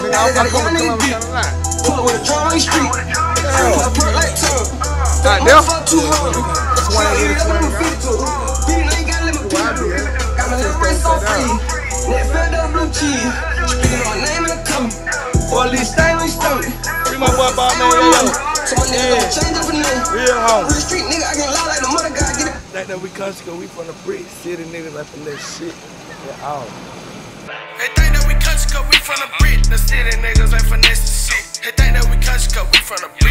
Nigga, I'm gonna come and tell him that. Pull with a drum on the street. Yeah. I perk like tongue. God damn. Fuck too hard. Swing with it, swing it. Beat ain't got limit. Why I do that? Got my little wrist so free. Net filled up blue cheese. Speaking my name in the cup. Or at least stain on your stomach. Free my boy Bob man, yo. So my nigga gon' change up a name. Real home. Real street nigga, I can lie like the mother guy. Get it. Think that we country cause we from the brick city niggas like from that shit. Yeah. They think that we country cause we from the brick. The city niggas ain't finesse shit. They think that we country cause we from the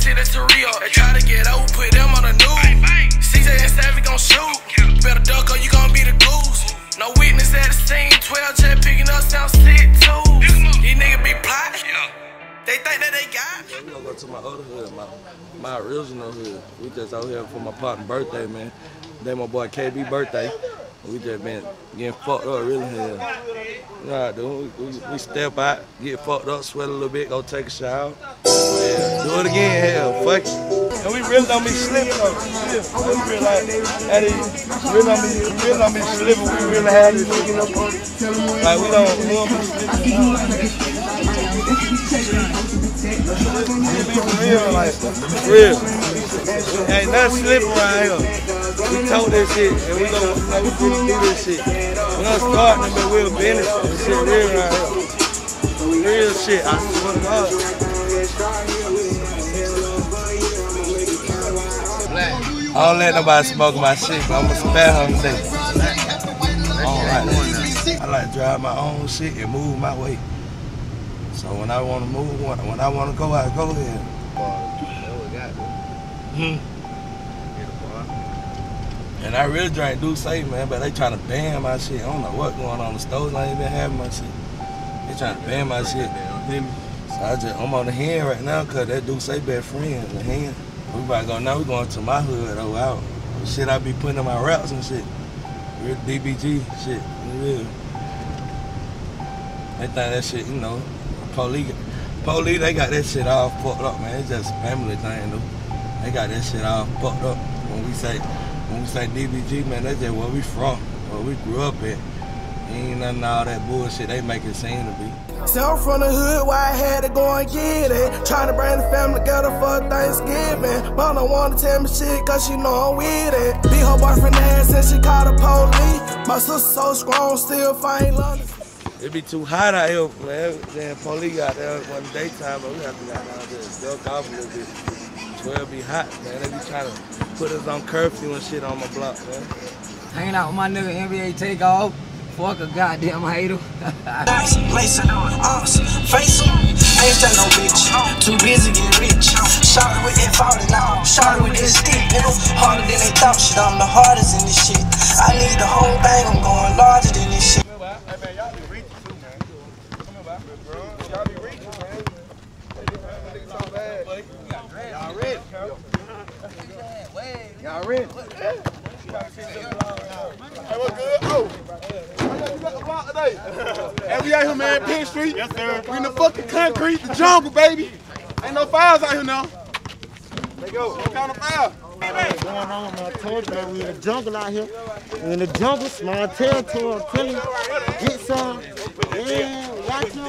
Go to the city. They try to get over, put them on the news. CJ and Savvy gon' shoot. Better duck or you gon' be the goose. No witness at the scene, 12 jet picking up sound sick too. These niggas be plotting. They think that they got. Yeah, we gonna go to my other hood, my my original hood. We just out here for my partner birthday, man. Then my boy KB birthday. We just been getting fucked up really here. Nah, dude, we, we, step out, get fucked up, sweat a little bit, go take a shower. Yeah, do it again, hell, fuck it. And we really don't be slipping though. We really like, really don't be, slipping. We really have this. Like we don't, we don't be slipping. We be real, like, real. Ain't nothing slipping around here. We told this shit, and we gonna, know, we do this shit. We gonna start them, but we'll finish this shit real around here. Real shit, I swear to God. I don't let nobody smoke my shit, but I'ma spare her today. Alright, I like to drive my own shit and move my way. So when I wanna move, when I wanna go, I go there. Hmm. And I really drink D'usse man, but they trying to ban my shit. I don't know what going on. The stores I ain't even having my shit. They trying to ban my shit. So I just I'm on the hand right now cause that D'usse best friend, the hand. We about to go now, we going to my hood oh out. Shit I be putting in my raps and shit. Real DBG shit. Real. They think that shit, you know, police police they got that shit all fucked up, man. It's just family thing though. They got that shit all fucked up. When we say when we say DBG, man, that's just where we from, where we grew up at. Ain't nothing all that bullshit they make it seem to be. So I'm from the hood where I had to go and get it. Trying to bring the family together for Thanksgiving. Mom don't wanna tell me shit cause she know I'm with it. Be her boyfriend ass and she called the police. My sister so strong, still fight London. It be too hot out here, man. Then police out there one daytime, but we have to go down there and duck off a little bit. 12 be hot, man. They be trying to put us on curfew and shit on my block, man. Hanging out with my nigga MBA Takeoff. Fuck a goddamn hater. Lace it on, arms, face em. Ain't that no bitch. Too busy getting rich. Shot with it falling out. Shot with this stick, nigga. Harder than they thought. Shit, I'm the hardest in this shit. Y'all ready? Hey, what's good? Oh, you got the block today. And we out here, man, Penn Street. Yes, sir. We in the fucking concrete, the jungle, baby. Ain't no fires out here now. There go. What kind of fire? What's going on, man? I told you, man, we in the jungle out here. We in the jungle, small territory. You, get some. Yeah, watch them.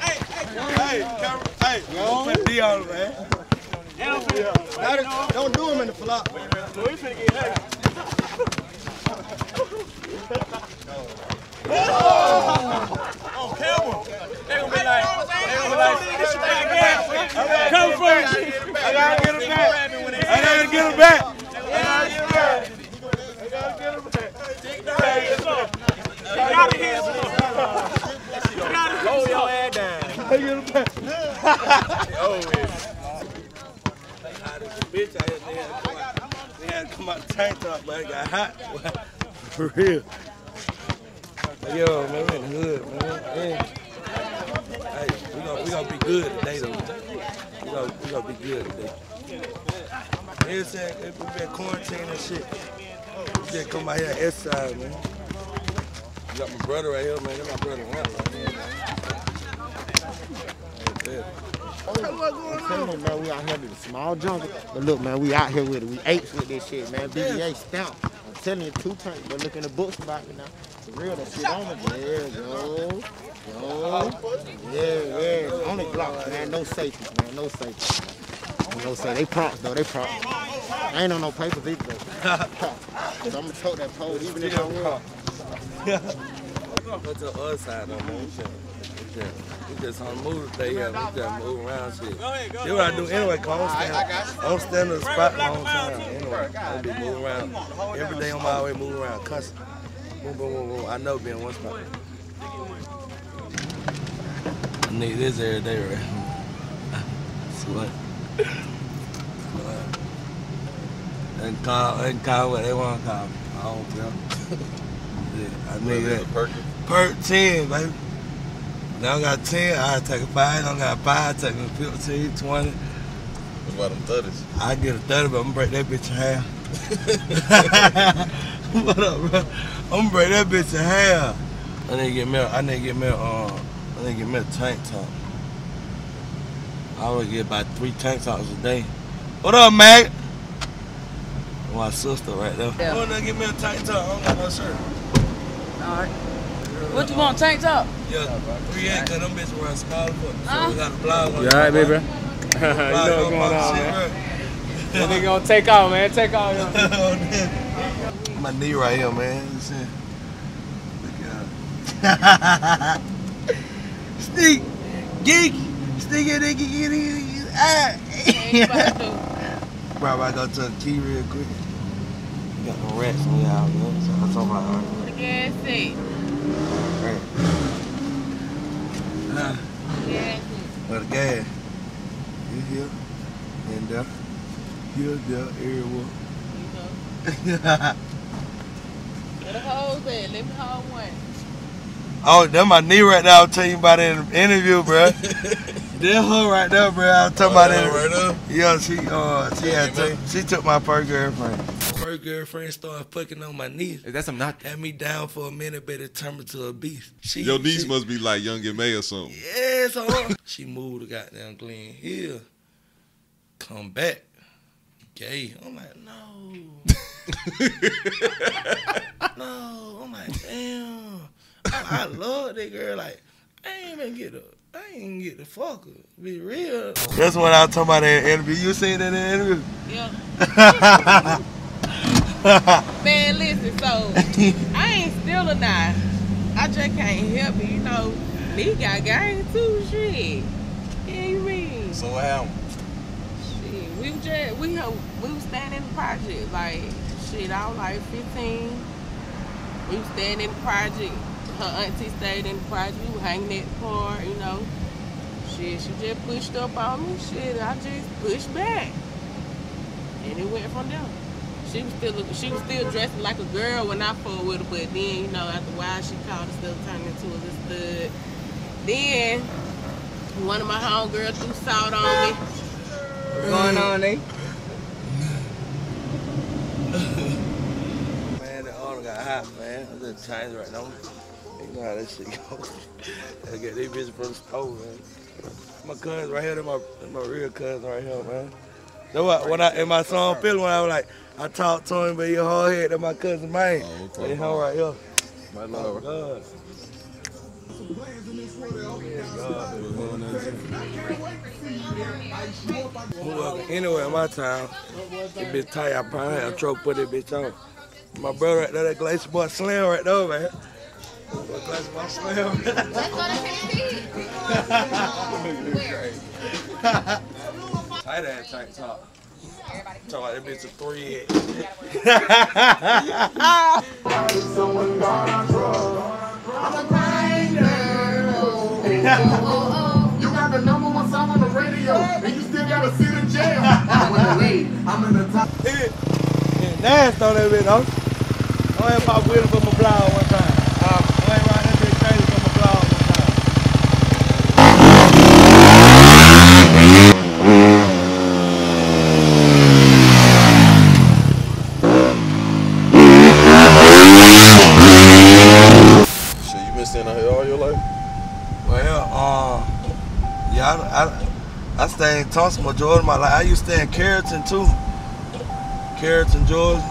Hey, camera. Hey, Yo. Put It, man. don't, do them in the flop. Come first. I gotta get him back. I gotta get back. Gotta get him back. Gotta get back. Your head down. Get back. oh, yeah. Bitch, I had, they had to come out, they had to come out the tank top, but it got hot. For real. Yo, man, we in the hood, man. Hey, we gonna we gonna be good today though. We gonna we gonna be good today. Saying if we been quarantined and shit. We just come out here east side, man. You got my brother right here, man. That's my brother right here, man. Yeah. I'm you, man, we out here with a small jungle. But look, man, we out here with it. We apes with this shit, man. BBA stamp. I'm telling you, two tanks. But look in the books about me now. For real, that shit on it. Yeah, yo. Yo. Yeah, yeah. On the block, man. No safety, man. No safety. No safety. They prompts, though. They prompts. I ain't on no papers either, though. so I'm going to tote that pole, even if I will. Go to the other side though, man. We just, we just, on the move today, yeah. We just move around shit. That's what I do anyway, cause I don't stand, I don't stand in the spot the whole time. Anyway, I be moving around. Every day on my way, moving around, cussing. Boom, boom, boom, boom. I know be in one spot. I need this every day, right? Sweat. Sweat. They can call, they can call what they want to call me. I don't care. Yeah, I need that. Perk 10, baby. Now I got 10, I take a 5. Now I got 5, take me 15, 20. What about them thirties? I get a 30, but I'm gonna break that bitch in half. what up, bro? I'm gonna break that bitch in half. I need to get me, a- I need to get me, a, uh, I need to get me a tank top. I would get about three tank tops a day. What up, Mac? My sister right there. Yeah. I wanna get me a tank top. I don't got no shirt. Alright. What you want, tank top? Yeah, three eight, cause them bitches were small foot. So Huh? we got a blog on You alright, baby? you know what's going on, man. right? That nigga gonna take off, man. Take off, yo. My knee right here, man. You see? Look out. Sneak, geek, sneak it, geek, geek, geek, ah. Bro, I go to the key real quick. Got no rats on y'all, man. So that's all right. The gas seat. Nah, but gas. You here, and there, here, there, everywhere. Where the hoes at? Let me hold one. Oh, that my knee right now. I'm telling you about in the interview, bro. that her right there, bro. I'm talking about that right? Yeah, she uh, she had take, she took my first girlfriend. First girlfriend started fucking on my knee. Is that some not? Had me down for a minute, but it turned me to a beast. She, Your niece she, must be like Young and May or something. Yeah, so uh, she moved to goddamn Glen Hill. Come back. Gay. I'm like, no. no. I'm like, damn. I, I love that girl. Like, I ain't even get a I ain't get the fuck her. Be real. That's what I was talking about in the interview. You seen that in the interview? Yeah. Man, listen, so I ain't still a nine. I just can't help it, you know. Me got game too, shit. Yeah, you mean? So what happened? Shit, we just we we was standing in the project like shit. I was like 15. We was standing in the project. Her auntie stayed in the project. We were hanging at the car, you know. Shit, she just pushed up on me. Shit, I just pushed back, and it went from there. She was still she was still dressing like a girl when I fought with her, but then you know after a while she called herself turned into a little stud. Then one of my homegirls threw salt on me. What's going on, eh? Man, the order got hot, man. I'm just changed right now. You know how that shit go. I get these bitches from the store, man. My cousins right here, my, my real cousins right here, man. That's what, when I, in my song, feeling when I was like, I talked to him, but he hard head, that's my cousin, man. Oh, They okay. home right here. My Oh, love. God. Well, anyway, in my town, this bitch tight, I probably had a truck put that bitch on. My brother right there, that glacier boy Slim right there, man. That glacier boy Slim. Tight ass tank top. Talk about that bitch a three You got the number one song on the radio, and you still gotta sit in jail. I'm in the lead. I'm in the top. Yeah, nasty on that bitch, though. I ain't pop with it for my blog one time. I ain't ride that bitch crazy for my blog one time. I, I, I stay in Tulsa majority of my life. I used to stay in Carrollton too. Carrollton, Georgia.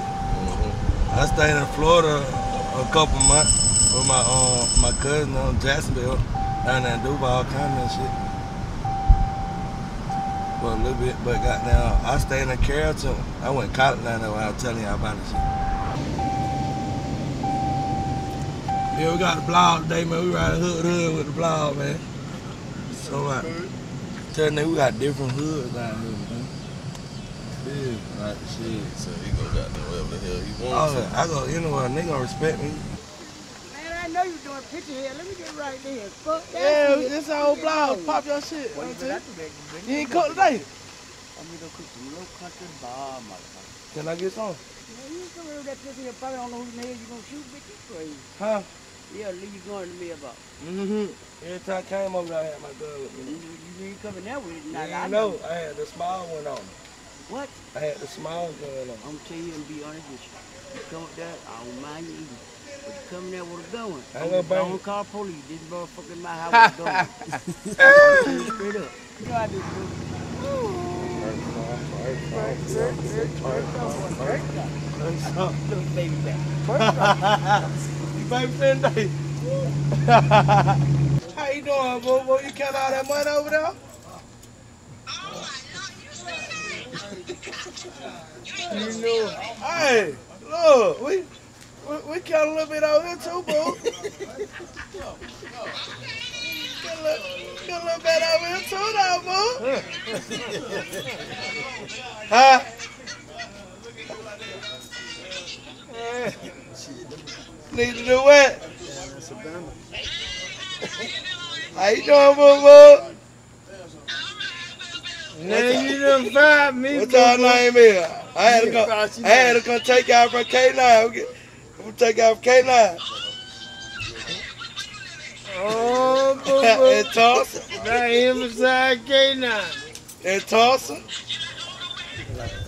I stayed in Florida a couple months with my um my cousin on Jacksonville down there in Dubai, all kind of shit. For a little bit, but goddamn, I stayed in Carrollton. I went to college down there when I was telling y'all about this shit. Yeah, we got the blog today, man. We ride hood hood with the blog, man. So like, tell nigga we got different hoods down here, man. Yeah, like shit. So he go goddamn wherever the hell he Oh, wants. yeah, I go anywhere, nigga gonna respect me. Man, I know you doing picture here. Let me get right there. Fuck that. Yeah, shit. this our blog. Pop your shit. Well, you What you do that, you better You ain't do cook that. today. I'm gonna go cook some little country bar, motherfucker. Can I get some? Man, you come here with that picture here, probably don't know whose name you gonna shoot, bitch. You crazy. Huh? Yeah, leave you going to me about. Mm-hmm. Every time I came over there, I had my gun with You, me. you ain't coming there with it. You Now, I ain't know. I had the small one on. What? I had the small gun on. I'm gonna tell you and be honest with you. You come with that, I don't mind you either. But you come there with a gun. I ain't I'm gonna bang don't call police. This motherfucker in my house with a gun. I'm telling you straight up. You know I do, bro. Little baby back. you baby fan. How you doing, boo? boo? You count all that money over there? You know. Hey, look, we, we we count a little bit over here too, boo. Got a little, a little bit over here too, now, boo. huh? Need to do what? How you doing, boo boo? Man, you done fired me. What y'all boo-boo. name is? I had to go. I had to come take y'all from K9. I'm gonna take y'all from K9. Oh, In boo Tulsa. boo. Now emphasize K9. In Tulsa.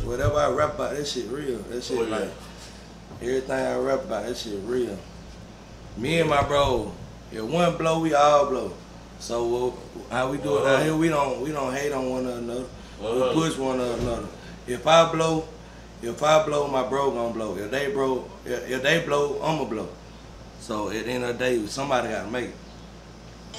Whatever I rap about, that shit real. That shit like everything I rap about, that shit real. Me and my bro, if one blow, we all blow. So uh, how we do it out here, we don't we don't hate on one another. We push one another. If I blow, if I blow, my bro gonna blow. If they blow, if, if they blow, I'ma blow. So at the end of the day, somebody gotta make it.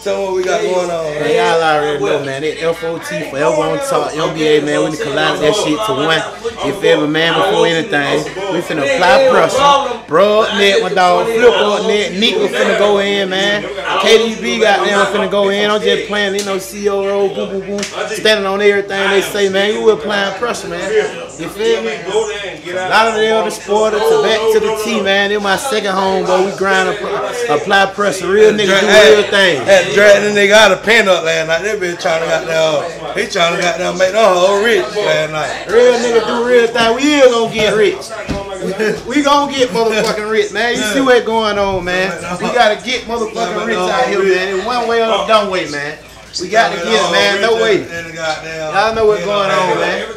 Tell me what we got going on. Man, y'all already know, man. It FOT forever on top. MBA, man. We done collided that shit to one. If ever, man, before anything, we finna apply pressure. Broad net, my dog. Flip up net. Nico finna go in, man. KDB got them finna go in. I'm just playing, you know, COO, boom, boom, boom. Standing on everything they say, man. You applying pressure, man. You feel me? A lot of the other sporters to back to the T, man. They're my second home, but we grind, apply, apply pressure. Real niggas do real things. Had to drag the nigga out of pen up last night. That bitch trying to got down. He trying to got down make them whole rich last night. Real nigga do real thing. We is gonna get rich. we gonna get motherfucking rich, man. You see what's going on, man. We gotta get motherfucking rich out here, man. In one way or the dumb way, man. We got to get it, man. No way. Y'all know what's going on, man. He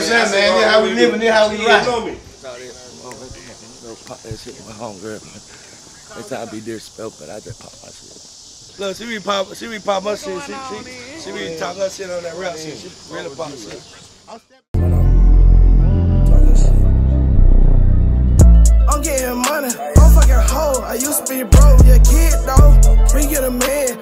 said, man, this how we living, this how we ride. Pop that shit with my homegirl, man. Next time I be disrespectful, but I just pop my shit. Look, she be pop, she be pop my shit. She, she, she be talk her shit on that rap shit. She really pop shit. I'm getting money, I'm fucking hoe. I used to be broke, yeah, kid though. We get a man,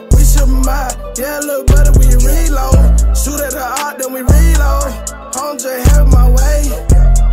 out. Yeah, look better, we reload. Shoot at the art, then we reload. I'm just having my way.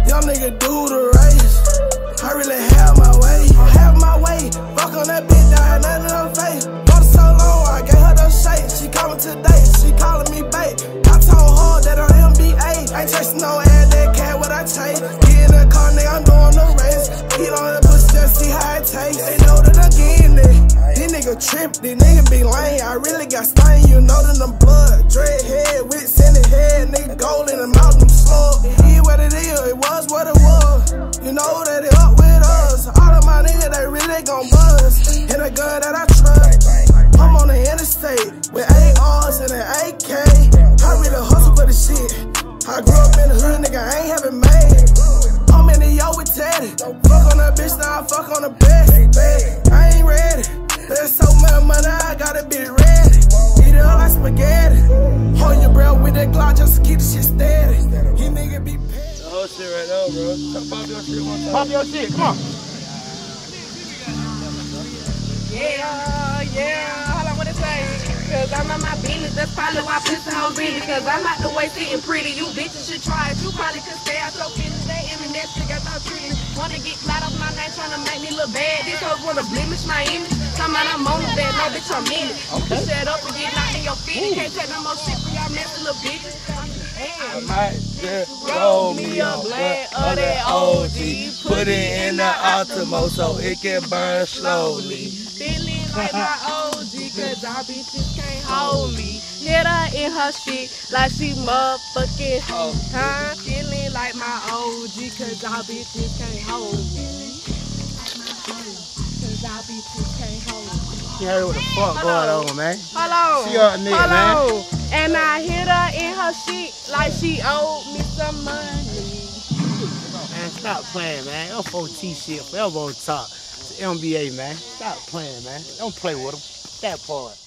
Young nigga do the race. I really have my way. Have my way. Fuck on that bitch, I had nothing on face. Bought so long, I gave her the shake. She coming today, she calling me bait. I told her that I'm MBA. Ain't chasing no ass, that cat what I take. Get in the car, nigga, I'm doing the race. Get on the see how it tastes. They know that I'm getting it. These nigga trip, these nigga be lame. I really got stain, you know that I'm blood. Dread head, with sending head, nigga gold in the mouth, them slug. It is what it is, it was what it was. You know that it up with us. All of my niggas, they really gon' buzz. And a gun that I I fuck on the bed. I ain't ready. There's so much money, I gotta be ready. Eat it up like spaghetti. just to keep the shit steady. He nigga be paid. The whole shit right now, bro. Pop your shit one time. Pop your shit, come on. Business, that's probably why pussy hoes in Because I'm out the way sitting pretty, you bitches should try it. You probably could stay out your business, they internet shit got no treatment. Wanna get flat off my name, tryna make me look bad. These hoes wanna blemish my image. Talking about I'm on the bed, no bitch, I'm in it. You can shut up and get knocked in your feet. You can't take no more shit from y'all messy little bitches. I might just roll me a blunt of that OG. Put it in the Ultimo so it can burn slowly. Feeling like my OG, cause y'all bitches can't hold me. Hit her in her shit like she motherfucking hoe. Huh? Feeling like my OG, cause y'all bitches can't hold me. Cause y'all bitches can't hold me. You heard what the fuck going on, man. Hello. She up nigga, man. And I hit her in her shit like she owed me some money. Man, stop playing, man. F4T shit forever on top. It's MBA, man. Stop playing, man. Don't play with them. That part.